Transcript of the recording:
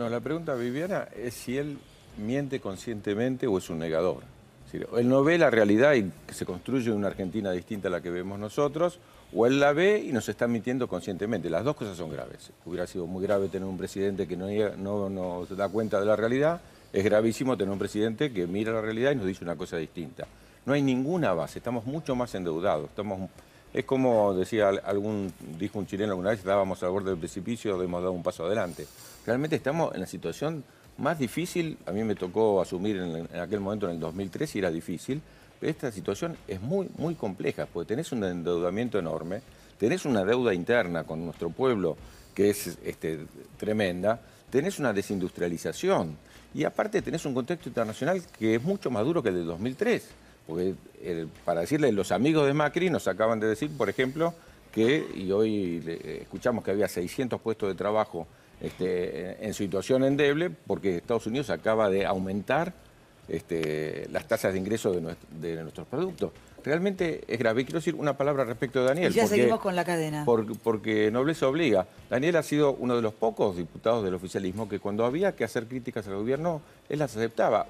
No, la pregunta, Viviana, es si él miente conscientemente o es un negador. Es él no ve la realidad y se construye una Argentina distinta a la que vemos nosotros, o él la ve y nos está mintiendo conscientemente. Las dos cosas son graves. Hubiera sido muy grave tener un presidente que no, no nos da cuenta de la realidad, es gravísimo tener un presidente que mira la realidad y nos dice una cosa distinta. No hay ninguna base, estamos mucho más endeudados, estamos es como decía algún, dijo un chileno alguna vez, estábamos al borde del precipicio, hemos dado un paso adelante. Realmente estamos en la situación más difícil, a mí me tocó asumir en, aquel momento, en el 2003, y era difícil, pero esta situación es muy, muy compleja, porque tenés un endeudamiento enorme, tenés una deuda interna con nuestro pueblo que es este, tremenda, tenés una desindustrialización y aparte tenés un contexto internacional que es mucho más duro que el del 2003. Porque para decirle, los amigos de Macri nos acaban de decir, por ejemplo, que, y hoy escuchamos que había 600 puestos de trabajo este, en situación endeble, porque Estados Unidos acaba de aumentar este, las tasas de ingreso de, nuestros productos. Realmente es grave. quiero decir una palabra respecto de Daniel. ya seguimos con la cadena. porque nobleza obliga. Daniel ha sido uno de los pocos diputados del oficialismo que cuando había que hacer críticas al gobierno, él las aceptaba.